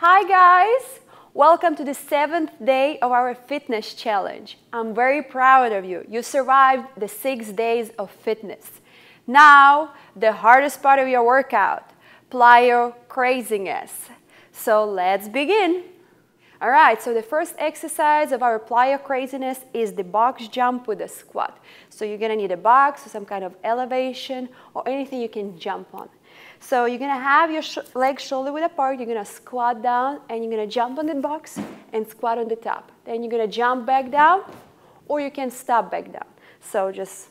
Hi guys! Welcome to the seventh day of our fitness challenge. I'm very proud of you. You survived the six days of fitness. Now, the hardest part of your workout, plyo craziness. So let's begin. All right, so the first exercise of our plyo craziness is the box jump with a squat. So you're gonna need a box or some kind of elevation or anything you can jump on. So you're gonna have your sh legs shoulder width apart, you're gonna squat down and you're gonna jump on the box and squat on the top. Then you're gonna jump back down or you can step back down. So just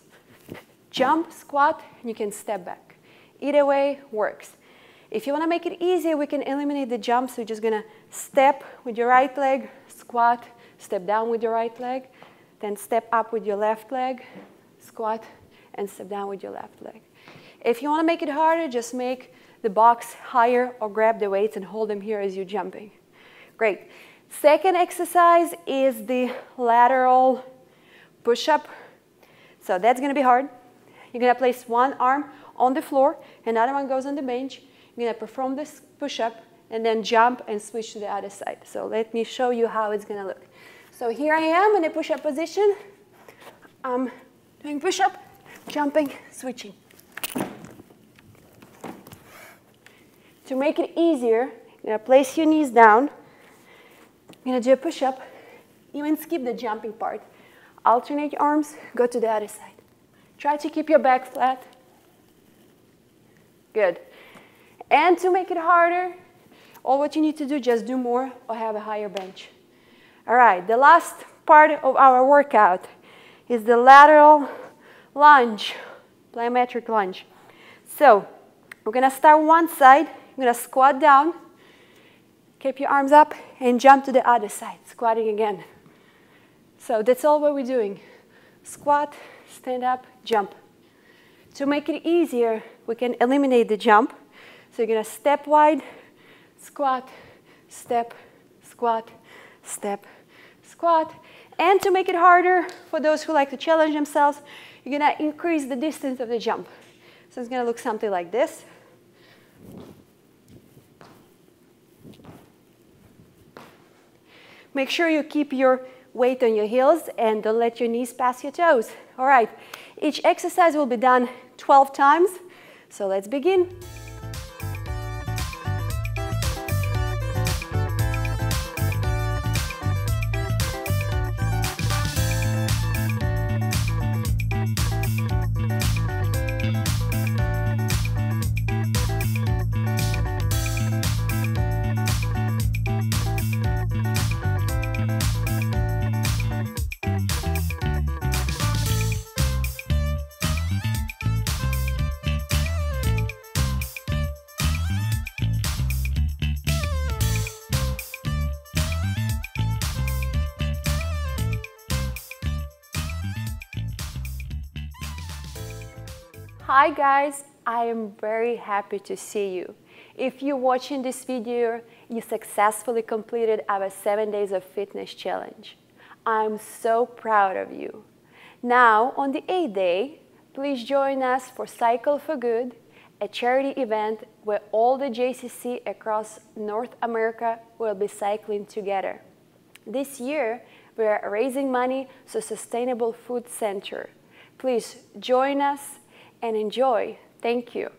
jump, squat, and you can step back. Either way works. If you want to make it easier, we can eliminate the jumps. We're just going to step with your right leg, squat, step down with your right leg, then step up with your left leg, squat, and step down with your left leg. If you want to make it harder, just make the box higher or grab the weights and hold them here as you're jumping. Great. Second exercise is the lateral push-up. So that's going to be hard. You're going to place one arm on the floor, another one goes on the bench. You're going to perform this push-up and then jump and switch to the other side. So let me show you how it's going to look. So here I am in a push-up position. I'm doing push-up, jumping, switching. To make it easier, you're going to place your knees down. You're going to do a push-up. Even skip the jumping part. Alternate your arms, go to the other side. Try to keep your back flat. Good. And to make it harder, all what you need to do, just do more or have a higher bench. All right, the last part of our workout is the lateral lunge, plyometric lunge. So we're gonna start one side, you're gonna squat down, keep your arms up, and jump to the other side, squatting again. So that's all what we're doing. Squat, stand up, jump. To make it easier, we can eliminate the jump so you're going to step wide, squat, step, squat, step, squat. And to make it harder for those who like to challenge themselves, you're going to increase the distance of the jump. So it's going to look something like this. Make sure you keep your weight on your heels and don't let your knees pass your toes. All right, each exercise will be done 12 times. So let's begin. Hi guys, I am very happy to see you. If you're watching this video, you successfully completed our 7 days of fitness challenge. I'm so proud of you. Now, on the 8th day, please join us for Cycle for Good, a charity event where all the JCC across North America will be cycling together. This year, we are raising money for Sustainable Food Center. Please join us and enjoy. Thank you.